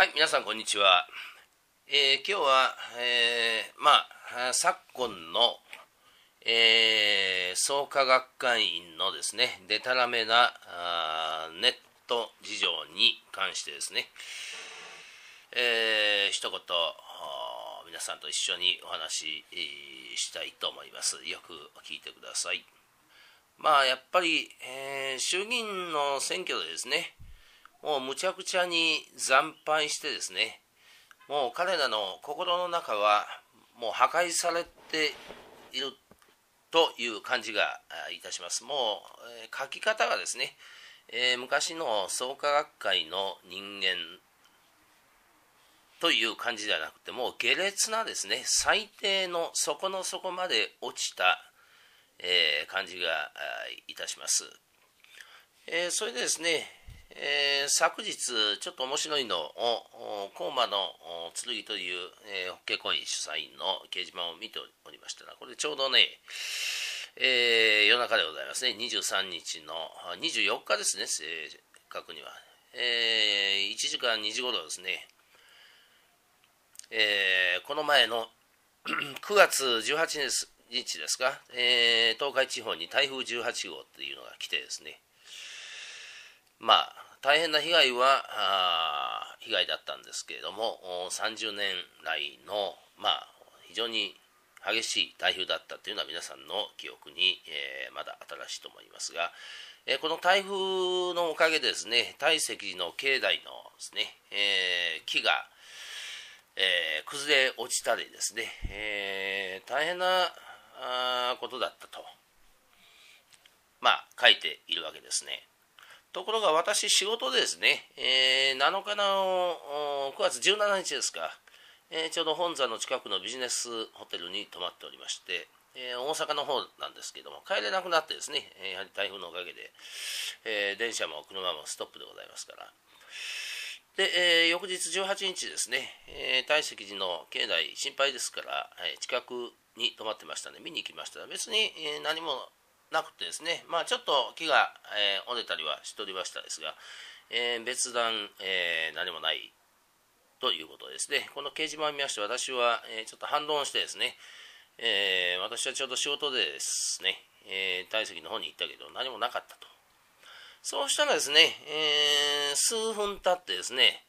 はい、皆さんこんにちは。えー今日は、えーまあ、昨今の、えー創価学会員のですね、でたらめなあネット事情に関してですね、えー一言、皆さんと一緒にお話ししたいと思います。よく聞いてください。まあ、やっぱり、えー衆議院の選挙でですね、もうむちゃくちゃに惨敗してですね、もう彼らの心の中はもう破壊されているという感じがいたします。もう、書き方がですね、えー昔の創価学会の人間という感じではなくて、もう下劣なですね、最低の底の底まで落ちた、えー感じがいたします。えーそれでですね、えー昨日、ちょっと面白いのを、お高馬の剣という、えー、ホッケコイン主催の掲示板を見ておりましたら、これちょうどね、えー夜中でございますね、23日の、24日ですね、正確には。えー1時間2時頃ですね、えーこの前の 9月18日ですか、えー東海地方に台風18号というのが来てですね、まあ、大変な被害は、被害だったんですけれども、30年来の、まあ、非常に激しい台風だったというのは皆さんの記憶に、えーまだ新しいと思いますが、えーこの台風のおかげでですね、大石寺の境内のですね、えー木が、えー崩れ落ちたりですね、えー大変なことだったと、まあ、書いているわけですね。ところが私、仕事でですね、えー7日の9月17日ですか、えーちょうど本座の近くのビジネスホテルに泊まっておりまして、えー大阪の方なんですけども、帰れなくなってですね、えーやはり台風のおかげで、えー電車も車もストップでございますから。で、えー翌日18日ですね、えー大石寺の境内、心配ですから、えー近くに泊まってましたので、見に行きました。ら、別に、えー何もなくてですね、まあ、ちょっと木が、えー折れたりはしておりましたですが、えー別段、えー何もないということですね。この掲示板を見まして、私は、えちょっと反論してですね、え私はちょうど仕事でですね、えー大石の方に行ったけど、何もなかったと。そうしたらですね、え数分経ってですね、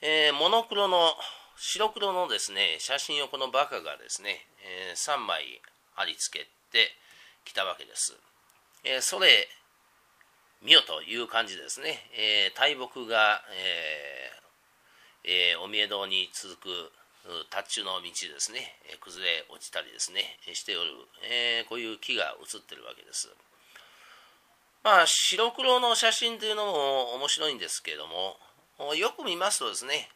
えモノクロの、白黒のですね、写真をこのバカがですね、え3枚貼り付けてきたわけです。えーそれ、見よという感じですね。えー大木が、えーえーお見え堂に続くう達中の道ですね、えー崩れ落ちたりですね、しておる、えーこういう木が写ってるわけです。まあ、白黒の写真というのも面白いんですけれども、よく見ますとですね、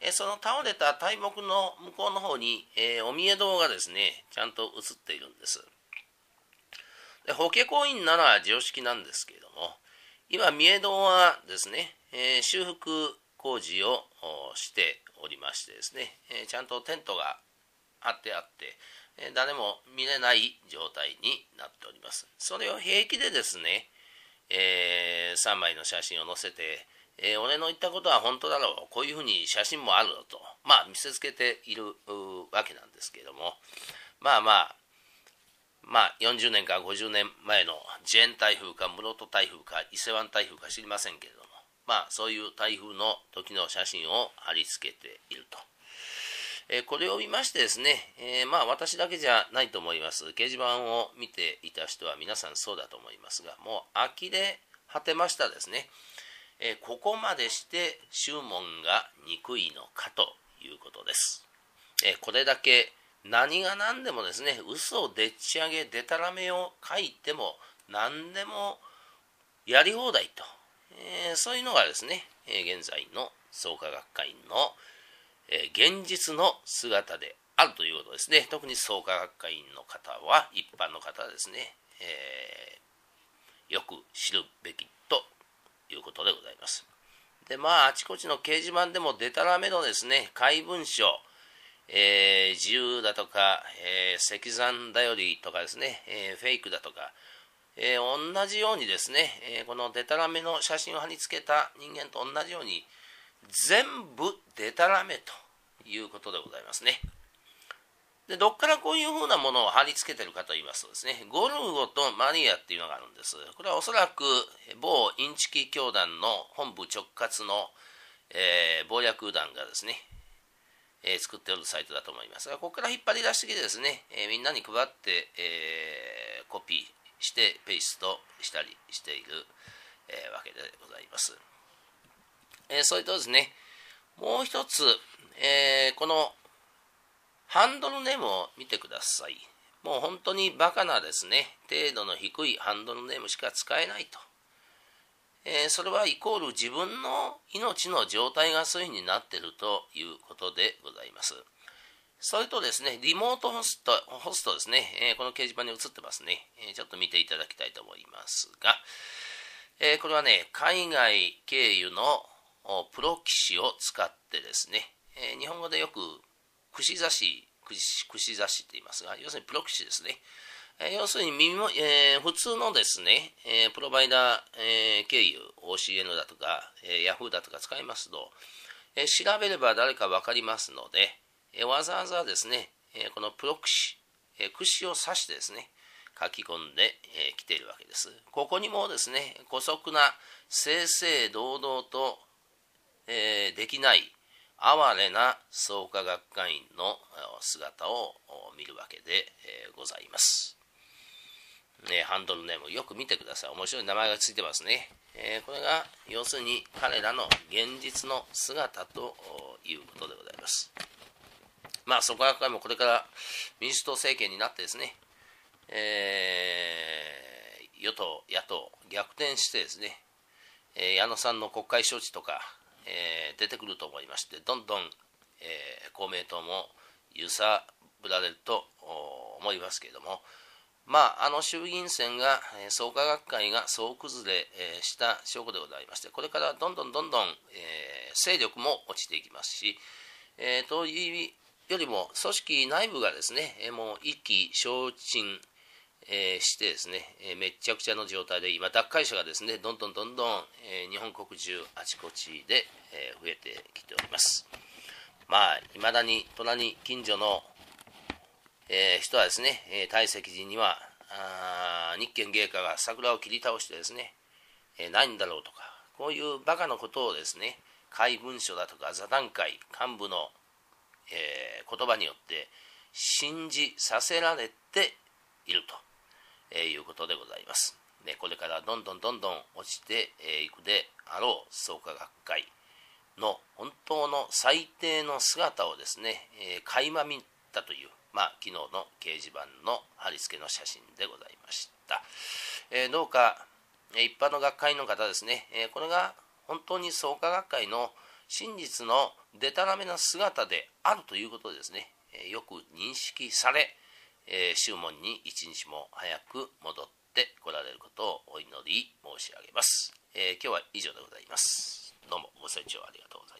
えその倒れた大木の向こうの方に、えーお見え堂がですね、ちゃんと写っているんです。で法華公院なら常識なんですけれども、今、三重堂はですね、えー修復工事をしておりましてですね、えーちゃんとテントが張ってあって、えー誰も見れない状態になっております。それを平気でですね、え3枚の写真を載せて、えー俺の言ったことは本当だろう、こういうふうに写真もあるぞと、まあ見せつけているわけなんですけれども、まあまあ、まあ、40年か50年前のジェーン台風か室戸台風か伊勢湾台風か知りませんけれども、まあ、そういう台風の時の写真を貼り付けていると。えーこれを見ましてですね、えーまあ私だけじゃないと思います。掲示板を見ていた人は皆さんそうだと思いますが、もう呆れ果てましたですね。えーここまでして宗門が憎いのかということです。えこれだけ何が何でもですね、嘘をでっち上げ、でたらめを書いても何でもやり放題と、えーそういうのがですね、えー現在の創価学会員の、えー現実の姿であるということですね。特に創価学会員の方は、一般の方ですね、えーよく知るべきということでございます。で、まあ、あちこちの掲示板でもデタラメのですね、怪文書、えー自由だとか、えー石山だよりとかですね、えーフェイクだとか、えー同じようにですね、えこのデタラメの写真を貼り付けた人間と同じように、全部でたらめということでございますね。で、どっからこういうふうなものを貼り付けてるかと言いますとですね、ゴルゴとマリアっていうのがあるんです。これはおそらく某インチキ教団の本部直轄の、えー、謀略団がですね、え、作っておるサイトだと思いますが、ここから引っ張り出してきてですね、え、みんなに配って、えコピーしてペーストしたりしている、えわけでございます。えそれとですね、もう一つ、えこのハンドルネームを見てください。もう本当にバカなですね、程度の低いハンドルネームしか使えないと。えー、それはイコール自分の命の状態がそういう風になっているということでございます。それとですね、リモートホスト、ホストですね、えー、この掲示板に映ってますね、えー、ちょっと見ていただきたいと思いますが、えこれはね、海外経由のプロ棋士を使ってですね、え日本語でよく串刺し、串串刺しって言いますが、要するにプロ棋士ですね。え要するに耳も、えー、普通のですね、えー、プロバイダー、えー、経由、OCN だとか、えー、Yahoo だとか使いますと、えー、調べれば誰か分かりますので、えー、わざわざですね、えー、このプロクシ、えー、串を刺してですね、書き込んでき、えー、ているわけです。ここにもですね、姑息な正々堂々と、えー、できない哀れな創価学会員の姿を見るわけでございます。ね、ハンドルネームよく見てください。面白い名前がついてますね。えー、これが要するに彼らの現実の姿ということでございます。まあそこはもこれから民主党政権になってですね、えー、与党、野党逆転してですね、えー、矢野さんの国会招致とか、え、出てくると思いましてどんどん、え、公明党も揺さぶられると思いますけれどもまあ、あの衆議院選が、え、創価学会が総崩れ、え、した証拠でございましてこれからどんどんどんどん、えー、勢力も落ちていきますし、えー、というよりも組織内部がですね、え、もう一気消沈、えー、してですね、えー、めっちゃくちゃの状態で今脱会者がですねどんどんどんどん、えー、日本国中あちこちで、えー、増えてきております。まあいまだに隣近所の、えー、人はですね、えー、大石寺にはあ日憲芸家が桜を切り倒してですね、えー、ないんだろうとかこういうバカなことをですね怪文書だとか座談会幹部の、えー、言葉によって信じさせられているとえいうことでございます。でこれからどんどんどんどん落ちていくであろう創価学会の本当の最低の姿をですね、えー、垣間見たという、まあ、昨日の掲示板の貼り付けの写真でございました。えー、どうか、一般の学会の方ですね、えー、これが本当に創価学会の真実のでたらめな姿であるということですね、えよく認識され、えー、宗門に一日も早く戻ってこられることをお祈り申し上げます、えー、今日は以上でございます。どうもご清聴ありがとうござい